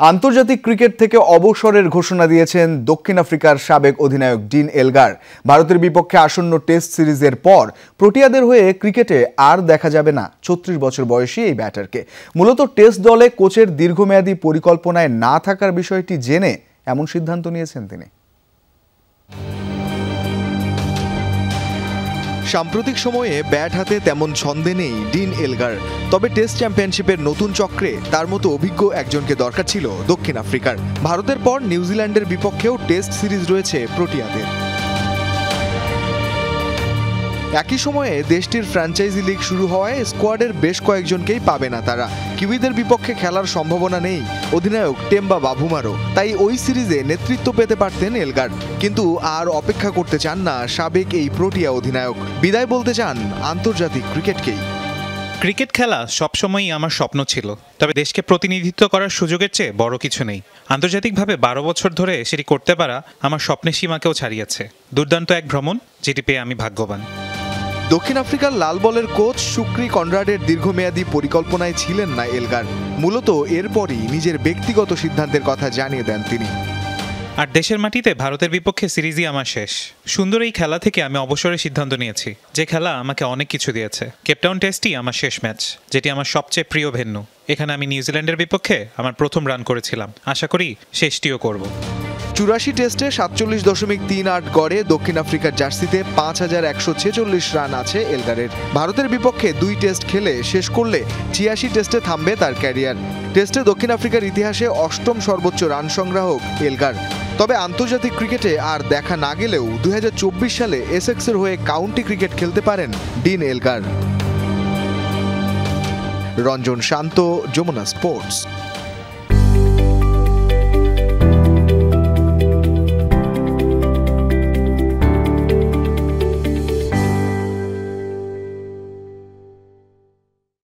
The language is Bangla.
আন্তর্জাতিক ক্রিকেট থেকে অবসরের ঘোষণা দিয়েছেন দক্ষিণ আফ্রিকার সাবেক অধিনায়ক ডিন এলগার। ভারতের বিপক্ষে আসন্ন টেস্ট সিরিজের পর প্রোটিয়াদের হয়ে ক্রিকেটে আর দেখা যাবে না ছত্রিশ বছর বয়সী এই ব্যাটারকে। মূলত টেস্ট দলে কোচের দীর্ঘমেয়াদী পরিকল্পনায় না থাকার বিষয়টি জেনে এমন সিদ্ধান্ত নিয়েছেন তিনি। সাম্প্রতিক সময়ে ব্যাট হাতে তেমন ছন্দে নেই ডিন এলগার। তবে টেস্ট চ্যাম্পিয়নশিপের নতুন চক্রে তার মতো অভিজ্ঞ একজনকে দরকার ছিল দক্ষিণ আফ্রিকার। ভারতের পর নিউজিল্যান্ডের বিপক্ষেও টেস্ট সিরিজ রয়েছে প্রোটিয়াদের। একই সময়ে দেশটির ফ্র্যাঞ্চাইজি লিগ শুরু হওয়ায় স্কোয়াডের বেশ কয়েকজনকেই পাবে না তারা। কিউইদের বিপক্ষে খেলার সম্ভাবনা নেই। অধিনায়ক টেম্বা বাভুমারও তাই ওই সিরিজে নেতৃত্ব পেতে পারতেন এলগার্ড। কিন্তু আর অপেক্ষা করতে চান না সাবেক এই প্রোটিয়া অধিনায়ক। বিদায় বলতে চান আন্তর্জাতিক ক্রিকেটকেই। ক্রিকেট খেলা সবসময়ই আমার স্বপ্ন ছিল। তবে দেশকে প্রতিনিধিত্ব করার সুযোগের চেয়ে বড় কিছু নেই। আন্তর্জাতিকভাবে বারো বছর ধরে সেটি করতে পারা আমার স্বপ্নের সীমাকেও ছাড়িয়েছে। দুর্দান্ত এক ভ্রমণ, যেটি পেয়ে আমি ভাগ্যবান। দক্ষিণ আফ্রিকার লাল বলের কোচ সুক্রি কনরাডের দীর্ঘমেয়াদী পরিকল্পনায় ছিলেন না এলগার। মূলত এরপরই নিজের ব্যক্তিগত সিদ্ধান্তের কথা জানিয়ে দেন তিনি। আর দেশের মাটিতে ভারতের বিপক্ষে সিরিজই আমার শেষ। সুন্দর এই খেলা থেকে আমি অবসরের সিদ্ধান্ত নিয়েছি। যে খেলা আমাকে অনেক কিছু দিয়েছে। কেপটাউন টেস্টই আমার শেষ ম্যাচ, যেটি আমার সবচেয়ে প্রিয় ভেন্যু। এখানে আমি নিউজিল্যান্ডের বিপক্ষে আমার প্রথম রান করেছিলাম। আশা করি শেষটিও করব। চুরাশি টেস্টে সাতচল্লিশ দশমিক তিন আট গড়ে দক্ষিণ আফ্রিকার জার্সিতে পাঁচ হাজার একশো ছেচল্লিশ রান আছে এলগারের। ভারতের বিপক্ষে দুই টেস্ট খেলে শেষ করলে ছিয়াশি টেস্টে থামবে তার ক্যারিয়ার। টেস্টে দক্ষিণ আফ্রিকার ইতিহাসে অষ্টম সর্বোচ্চ রান সংগ্রাহক এলগার। তবে আন্তর্জাতিক ক্রিকেটে আর দেখা না গেলেও দুই হাজার চব্বিশ সালে এসেক্সের হয়ে কাউন্টি ক্রিকেট খেলতে পারেন Dean Elgar. Ranjan Shanta, Jamuna sports.